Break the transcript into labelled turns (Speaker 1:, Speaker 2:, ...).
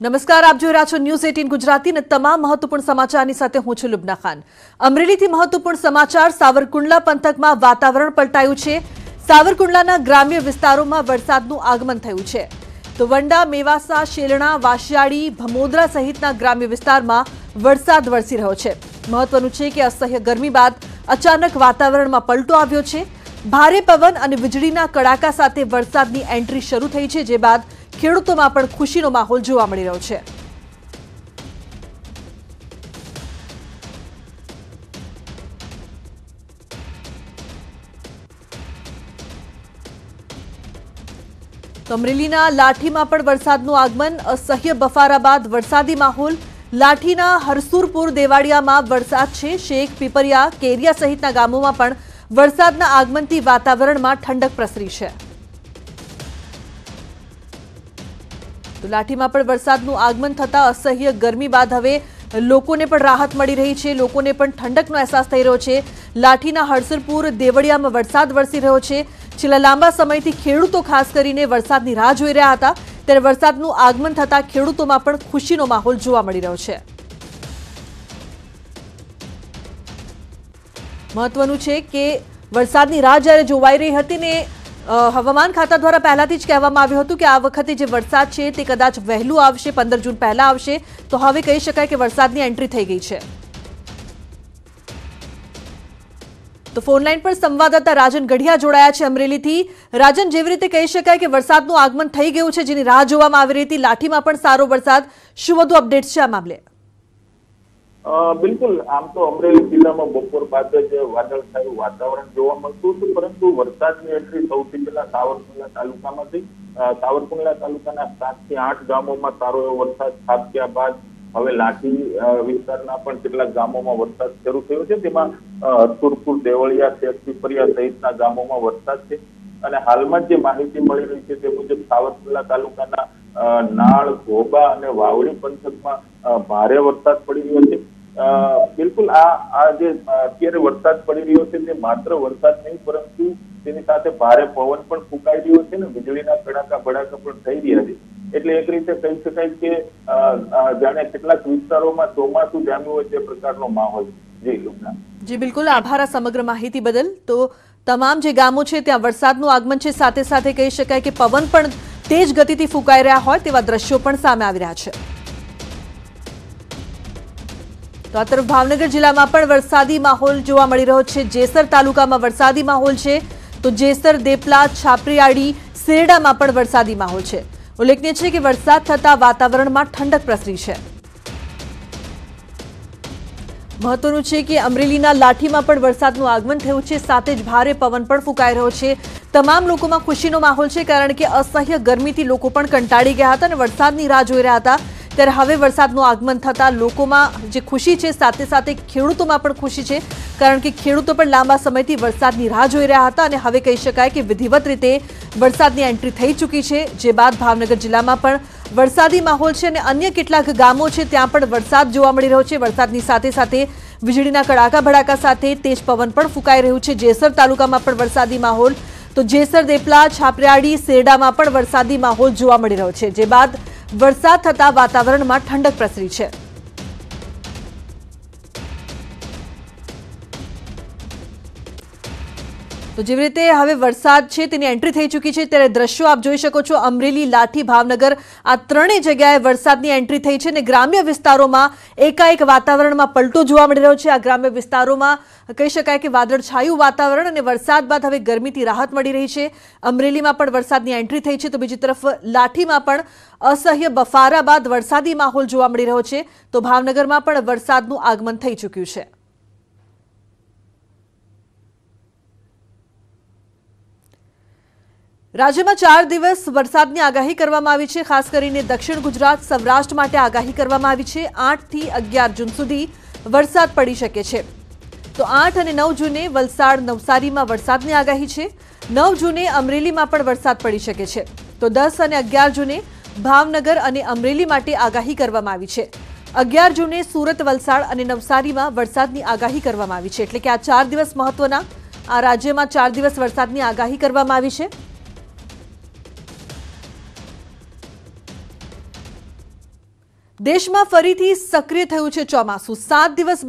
Speaker 1: નમસ્કાર, આપ જોઈ રહ્યા છો ન્યૂઝ એટીન ગુજરાતી અને તમામ મહત્વપૂર્ણ સમાચારની સાથે હું છું લુબના ખાન. અમરેલીથી મહત્વપૂર્ણ સમાચાર, સાવરકુંડલા પંથકમાં વાતાવરણ પલટાયું છે. સાવરકુંડલાના ગ્રામ્ય વિસ્તારોમાં વરસાદનું આગમન થયું છે. તો વંડા, મેવાસા, શેલણા વાશિયાળી ભમોદરા સહિતના ગ્રામ્ય વિસ્તારમાં વરસાદ વરસી રહ્યો છે. મહત્વનું છે કે અસહ્ય ગરમી બાદ અચાનક વાતાવરણમાં પલટો આવ્યો છે. ભારે પવન અને વીજળીના કડાકા સાથે વરસાદની એન્ટ્રી શરૂ થઈ છે, જે બાદ ખેડૂતોમાં પણ ખુશીનો માહોલ જોવા મળી રહ્યો છે. અમરેલીના લાઠીમાં પણ વરસાદનું આગમન, અસહ્ય બફારા બાદ વરસાદી માહોલ. લાઠીના હરસુરપુર દેવાડિયામાં વરસાદ છે. શેખ, પીપરિયા, કેરિયા સહિતના ગામોમાં પણ વરસાદના આગમનથી વાતાવરણમાં ઠંડક પ્રસરી છે. તો લાઠીમાં પણ વરસાદનું આગમન થતા અસહ્ય ગરમી બાદ હવે લોકોને પણ રાહત મળી રહી છે. લોકોને પણ ઠંડકનો અહેસાસ થઈ રહ્યો છે. લાઠીના હળસરપુર, દેવળિયામાં વરસાદ વરસી રહ્યો છે. છેલ્લા લાંબા સમયથી ખેડૂતો ખાસ કરીને વરસાદની રાહ જોઈ રહ્યા હતા. ત્યારે વરસાદનું આગમન થતા ખેડૂતોમાં પણ ખુશીનો માહોલ જોવા મળી રહ્યો છે. મહત્વનું છે કે વરસાદની રાહ જ્યારે જોવાઈ રહી હતી ને હવામાન ખાતા દ્વારા પહેલાથી જ કહેવામાં આવ્યું હતું કે આ વખતે જે વરસાદ છે તે કદાચ વહેલું આવશે, પંદર જૂન પહેલા આવશે. તો હવે કહી શકાય કે વરસાદની એન્ટ્રી થઈ ગઈ છે. તો ફોનલાઈન પર સંવાદદાતા રાજન ગઢિયા જોડાયા છે અમરેલીથી. રાજન, જેવી રીતે કહી શકાય કે વરસાદનું આગમન થઈ ગયું છે, જેની રાહ જોવામાં આવી રહી હતી, લાઠીમાં પણ સારો વરસાદ. શું વધુ અપડેટ છે આ મામલે?
Speaker 2: બિલકુલ. આમ તો અમરેલી જિલ્લામાં બપોર બાદ જ વાદળછાયું વાતાવરણ જોવા મળતું હતું, પરંતુ વરસાદની એન્ટ્રી સૌથી પહેલા સાવરકુંડલા તાલુકામાં થઈ સાવરકુંડલા તાલુકાના સાતથી આઠ ગામોમાં સારો એવો વરસાદ ખાબક્યા બાદ હવે લાઠી વિસ્તારના પણ કેટલાક ગામોમાં વરસાદ શરૂ થયો છે. તેમાં હરસુરપુર દેવળિયા શેખપીપરિયા સહિતના ગામોમાં વરસાદ છે. અને હાલમાં જે માહિતી મળી રહી છે તે મુજબ સાવરકુંડલા તાલુકાના નાળ, ઘોબા અને વાવડી પંથકમાં ભારે વરસાદ પડી રહ્યો છે. બિલકુલ આ આ જે અત્યારે વરસાદ પડી રહ્યો છે તે માત્ર વરસાદ નહીં, પરંતુ તેની સાથે ભારે પવન પણ ફૂંકાઈ રહ્યો છે ને, વીજળીના કડાકા ભડાકા પણ થઈ રહ્યા છે. એટલે એક રીતે કહી શકાય કે જાણે કેટલાક વિસ્તારોમાં ચોમાસું જામ્યું હોય તે પ્રકારનો માહોલ જી લુમના
Speaker 1: જી, બિલકુલ. આભાર આ સમગ્ર માહિતી બદલ. તો તમામ જે ગામો છે, ત્યાં વરસાદનું આગમન છે. સાથે સાથે કહી શકાય કે પવન પણ તેજ ગતિથી ફૂંકાઈ રહ્યા હોય તેવા દ્રશ્યો પણ સામે આવી રહ્યા છે. તો આ તરફ ભાવનગર જિલ્લામાં પણ વરસાદી માહોલ જોવા મળી રહ્યો છે. જેસર તાલુકામાં વરસાદી માહોલ છે. તો જેસર, દેપલા છાપરીયાળી શેરડામાં પણ વરસાદી માહોલ છે. ઉલ્લેખનીય છે કે વરસાદ થતા વાતાવરણમાં ઠંડક પ્રસરી છે. મહત્વનું છે કે અમરેલીના લાઠીમાં પણ વરસાદનું આગમન થયું છે. સાથે જ ભારે પવન પણ ફૂંકાઈ રહ્યો છે. તમામ લોકોમાં ખુશીનો માહોલ છે કારણ કે અસહ્ય ગરમીથી લોકો પણ કંટાળી ગયા હતા અને વરસાદની રાહ જોઈ રહ્યા હતા. ત્યારે હવે વરસાદનું આગમન થતાં લોકોમાં જે ખુશી છે, સાથે સાથે ખેડૂતોમાં પણ ખુશી છે, કારણ કે ખેડૂતો પણ લાંબા સમયથી વરસાદની રાહ જોઈ રહ્યા હતા અને હવે કહી શકાય કે વિધિવત રીતે વરસાદની એન્ટ્રી થઈ ચૂકી છે, જે બાદ ભાવનગર જિલ્લામાં પણ વરસાદી માહોલ છે અને અન્ય કેટલાક ગામો છે, ત્યાં પણ વરસાદ જોવા મળી રહ્યો છે. વરસાદની સાથે સાથે વીજળીના કડાકા ભડાકા સાથે તેજ પવન પણ ફૂંકાઈ રહ્યું છે. જેસર તાલુકામાં પણ વરસાદી માહોલ. તો જેસર, દેપલા, છાપરાડી, શેરડામાં પણ વરસાદી માહોલ જોવા મળી રહ્યો છે. જે બાદ વરસાદ થતા વાતાવરણમાં ઠંડક પ્રસરી છે. તો જેવી રીતે હવે વરસાદ છે, તેની એન્ટ્રી થઈ ચૂકી છે, ત્યારે દ્રશ્યો આપ જોઈ શકો છો. અમરેલી, લાઠી, ભાવનગર આ ત્રણેય જગ્યાએ વરસાદની એન્ટ્રી થઈ છે અને ગ્રામ્ય વિસ્તારોમાં એકાએક વાતાવરણમાં પલટો જોવા મળી રહ્યો છે. આ ગ્રામ્ય વિસ્તારોમાં કહી શકાય કે વાદળછાયું વાતાવરણ અને વરસાદ બાદ હવે ગરમીથી રાહત મળી રહી છે. અમરેલીમાં પણ વરસાદની એન્ટ્રી થઈ છે, તો બીજી તરફ લાઠીમાં પણ અસહ્ય બફારા બાદ વરસાદી માહોલ જોવા મળી રહ્યો છે. તો ભાવનગરમાં પણ વરસાદનું આગમન થઈ ચૂક્યું છે. રાજ્યમાં ચાર દિવસ વરસાદની આગાહી કરવામાં આવી છે. ખાસ કરીને દક્ષિણ ગુજરાત, સૌરાષ્ટ્ર માટે આગાહી કરવામાં આવી છે. આઠથી અગિયાર જૂન સુધી વરસાદ પડી શકે છે. તો આઠ અને નવ જૂને વલસાડ, નવસારીમાં વરસાદની આગાહી છે. નવ જૂને અમરેલીમાં પણ વરસાદ પડી શકે છે. તો દસ અને અગિયાર જૂને ભાવનગર અને અમરેલી માટે આગાહી કરવામાં આવી છે. અગિયાર જૂને સુરત, વલસાડ અને નવસારીમાં વરસાદની આગાહી કરવામાં આવી છે. એટલે કે આ ચાર દિવસ મહત્વના. આ રાજ્યમાં ચાર દિવસ વરસાદની આગાહી કરવામાં આવી છે. દેશમાં ફરીથી સક્રિય થયું છે ચોમાસું. સાત દિવસ